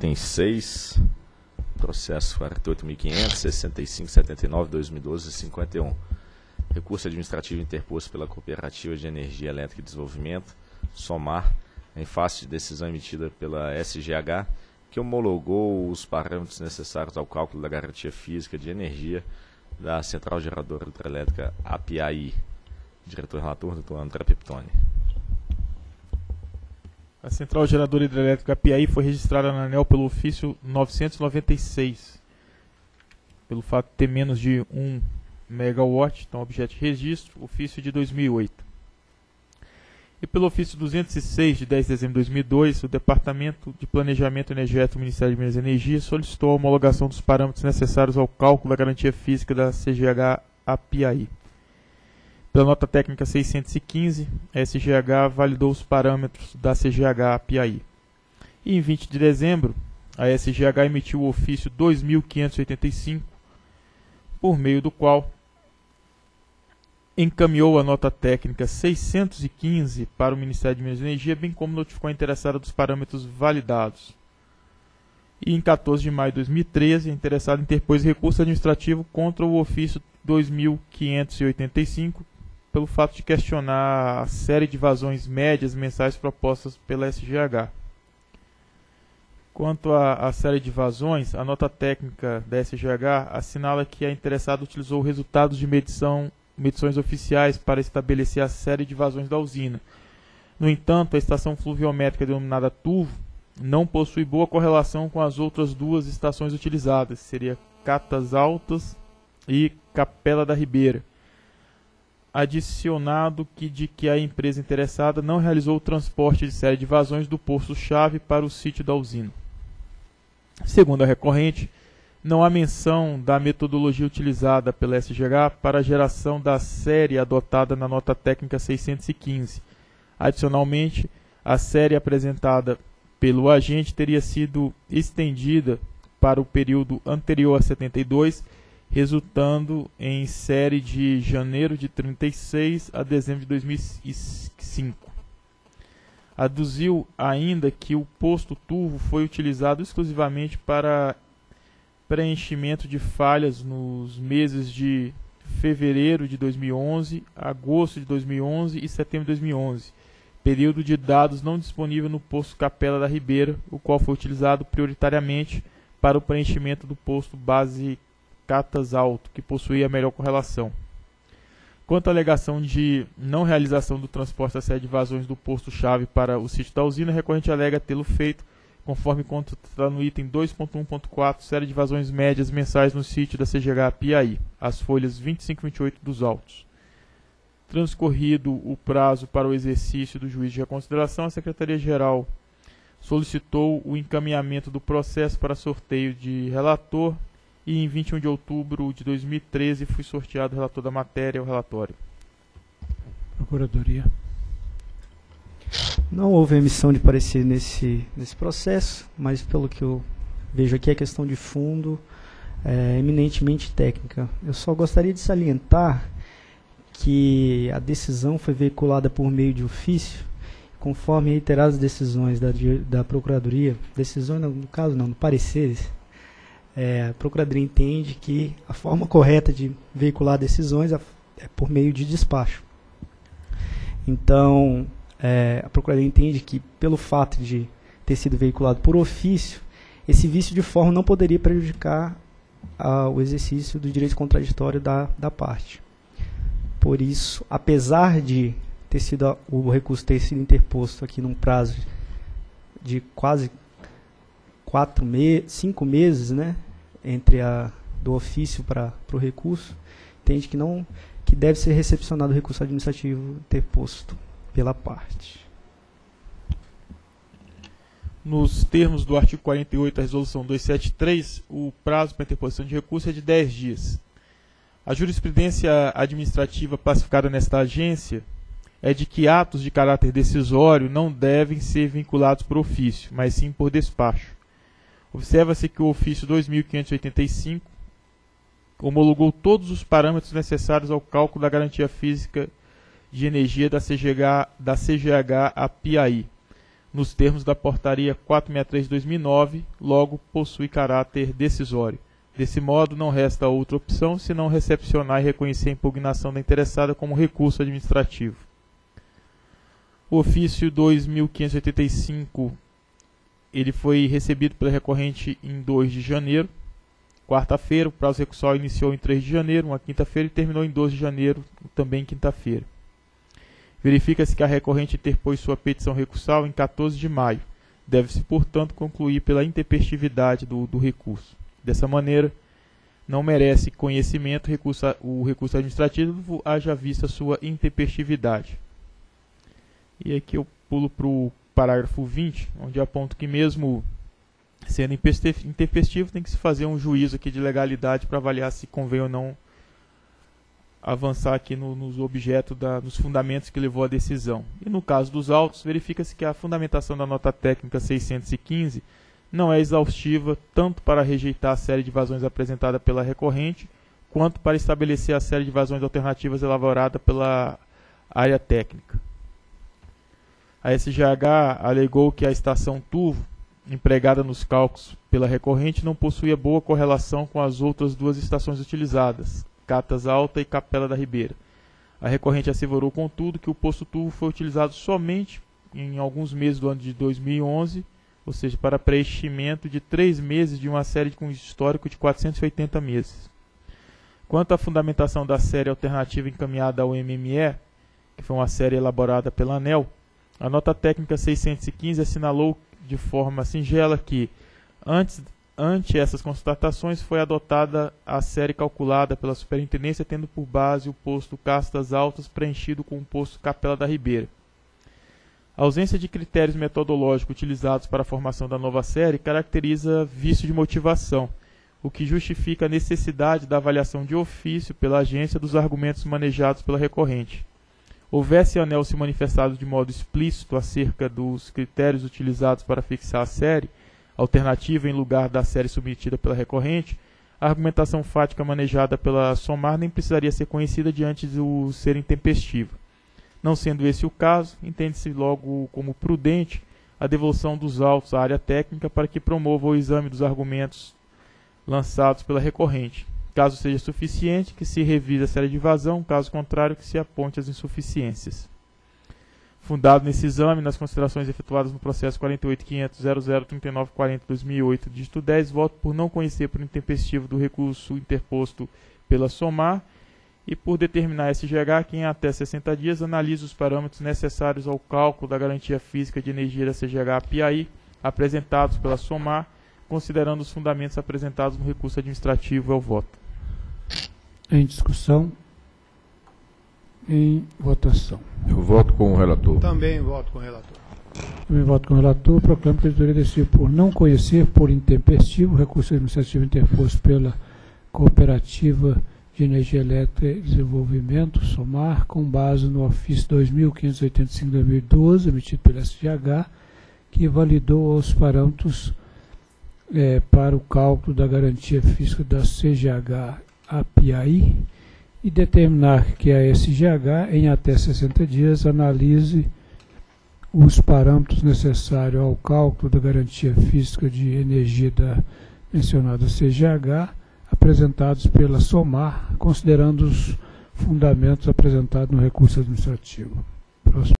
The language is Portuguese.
Item 6, processo 48.500, 6579, 2012, 51. Recurso administrativo interposto pela Cooperativa de Energia Elétrica e Desenvolvimento, SOMAR, em face de decisão emitida pela SGH, que homologou os parâmetros necessários ao cálculo da garantia física de energia da Central Geradora Hidrelétrica API. Diretor relator, doutor André Peptoni. A Central Geradora Hidrelétrica API foi registrada na ANEL pelo ofício 996, pelo fato de ter menos de 1 megawatt, então objeto de registro, ofício de 2008. E pelo ofício 206 de 10 de dezembro de 2002, o Departamento de Planejamento Energético do Ministério de Minas e Energia solicitou a homologação dos parâmetros necessários ao cálculo da garantia física da CGH API. Pela nota técnica 615, a SGH validou os parâmetros da CGH API. E em 20 de dezembro, a SGH emitiu o ofício 2585, por meio do qual encaminhou a nota técnica 615 para o Ministério de Minas e Energia, bem como notificou a interessada dos parâmetros validados. E em 14 de maio de 2013, a interessada interpôs recurso administrativo contra o ofício 2585, pelo fato de questionar a série de vazões médias mensais propostas pela SGH. Quanto à série de vazões, a nota técnica da SGH assinala que a interessada utilizou resultados de medição, medições oficiais para estabelecer a série de vazões da usina. No entanto, a estação fluviométrica denominada TUV não possui boa correlação com as outras duas estações utilizadas, seria Catas Altas e Capela da Ribeira adicionado que de que a empresa interessada não realizou o transporte de série de vazões do poço-chave para o sítio da usina. Segundo a recorrente, não há menção da metodologia utilizada pela SGH para a geração da série adotada na nota técnica 615. Adicionalmente, a série apresentada pelo agente teria sido estendida para o período anterior a 72 resultando em série de janeiro de 36 a dezembro de 2005. Aduziu ainda que o posto turvo foi utilizado exclusivamente para preenchimento de falhas nos meses de fevereiro de 2011, agosto de 2011 e setembro de 2011, período de dados não disponível no posto Capela da Ribeira, o qual foi utilizado prioritariamente para o preenchimento do posto base Catas Alto, que possuía a melhor correlação. Quanto à alegação de não realização do transporte a série de vazões do posto-chave para o sítio da usina, recorrente alega tê-lo feito conforme consta no item 2.1.4, série de vazões médias mensais no sítio da CGH Piaí, as folhas 25 e 28 dos autos. Transcorrido o prazo para o exercício do juízo de reconsideração, a Secretaria-Geral solicitou o encaminhamento do processo para sorteio de relator e em 21 de outubro de 2013 fui sorteado relator da matéria, o relatório. Procuradoria. Não houve emissão de parecer nesse, nesse processo, mas pelo que eu vejo aqui, a questão de fundo é eminentemente técnica. Eu só gostaria de salientar que a decisão foi veiculada por meio de ofício, conforme reiteradas decisões da, da Procuradoria, decisões, no caso não, no pareceres, é, a Procuradoria entende que a forma correta de veicular decisões é por meio de despacho. Então, é, a Procuradoria entende que, pelo fato de ter sido veiculado por ofício, esse vício de forma não poderia prejudicar a, o exercício do direito contraditório da, da parte. Por isso, apesar de ter sido o recurso ter sido interposto aqui num prazo de quase quatro me cinco meses, né, entre a do ofício para o recurso, entende que não que deve ser recepcionado o recurso administrativo interposto pela parte. Nos termos do artigo 48 da resolução 273, o prazo para interposição de recurso é de 10 dias. A jurisprudência administrativa pacificada nesta agência é de que atos de caráter decisório não devem ser vinculados por ofício, mas sim por despacho. Observa-se que o ofício 2585 homologou todos os parâmetros necessários ao cálculo da garantia física de energia da CGH, da CGH API. nos termos da Portaria 463-2009, logo possui caráter decisório. Desse modo, não resta outra opção senão recepcionar e reconhecer a impugnação da interessada como recurso administrativo. O ofício 2585 ele foi recebido pela recorrente em 2 de janeiro, quarta-feira. O prazo recursal iniciou em 3 de janeiro, uma quinta-feira, e terminou em 12 de janeiro, também quinta-feira. Verifica-se que a recorrente interpôs sua petição recursal em 14 de maio. Deve-se, portanto, concluir pela intempestividade do, do recurso. Dessa maneira, não merece conhecimento recurso, o recurso administrativo, haja vista sua intempestividade. E aqui eu pulo para o parágrafo 20, onde aponto que mesmo sendo intempestivo, tem que se fazer um juízo aqui de legalidade para avaliar se convém ou não avançar aqui no, nos objetos, da, nos fundamentos que levou à decisão. E no caso dos autos, verifica-se que a fundamentação da nota técnica 615 não é exaustiva tanto para rejeitar a série de vazões apresentada pela recorrente, quanto para estabelecer a série de vazões alternativas elaborada pela área técnica. A SGH alegou que a estação Turvo, empregada nos cálculos pela recorrente, não possuía boa correlação com as outras duas estações utilizadas, Catas Alta e Capela da Ribeira. A recorrente assegurou, contudo, que o posto Turvo foi utilizado somente em alguns meses do ano de 2011 ou seja, para preenchimento de três meses de uma série com histórico de 480 meses. Quanto à fundamentação da série alternativa encaminhada ao MME, que foi uma série elaborada pela ANEL, a nota técnica 615 assinalou de forma singela que, antes, ante essas constatações, foi adotada a série calculada pela Superintendência, tendo por base o posto Castas Altas preenchido com o posto Capela da Ribeira a ausência de critérios metodológicos utilizados para a formação da nova série caracteriza vício de motivação, o que justifica a necessidade da avaliação de ofício pela agência dos argumentos manejados pela recorrente. Houvesse ANEL se manifestado de modo explícito acerca dos critérios utilizados para fixar a série, alternativa em lugar da série submetida pela recorrente, a argumentação fática manejada pela SOMAR nem precisaria ser conhecida diante do ser intempestivo. Não sendo esse o caso, entende-se logo como prudente a devolução dos autos à área técnica para que promova o exame dos argumentos lançados pela recorrente. Caso seja suficiente, que se revise a série de vazão, caso contrário, que se aponte as insuficiências. Fundado nesse exame, nas considerações efetuadas no processo 48.500.003940-2008, dígito 10, voto por não conhecer por intempestivo do recurso interposto pela SOMAR e por determinar SGH que em até 60 dias analise os parâmetros necessários ao cálculo da garantia física de energia da CGH PAI apresentados pela SOMAR, considerando os fundamentos apresentados no recurso administrativo ao voto. Em discussão. Em votação. Eu voto com o relator. Também voto com o relator. Também voto com o relator. Proclamo que a editoria decidiu por não conhecer, por intempestivo, o recurso administrativo interposto pela cooperativa de Energia Elétrica e Desenvolvimento, SOMAR, com base no ofício 2585-2012, emitido pela SGH, que validou os parâmetros é, para o cálculo da garantia física da CGH API e determinar que a SGH, em até 60 dias, analise os parâmetros necessários ao cálculo da garantia física de energia da mencionada CGH apresentados pela SOMAR, considerando os fundamentos apresentados no recurso administrativo. Próximo.